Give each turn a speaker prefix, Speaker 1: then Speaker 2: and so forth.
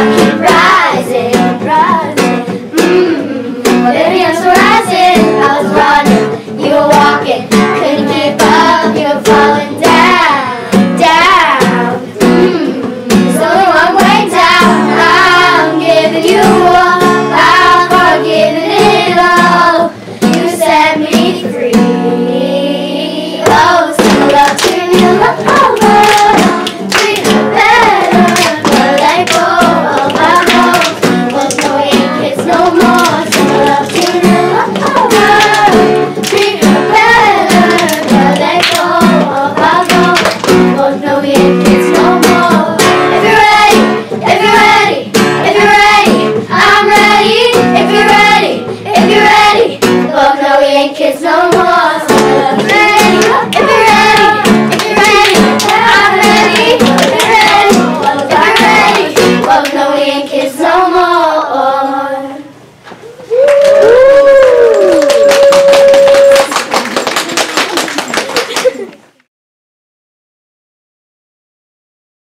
Speaker 1: I keep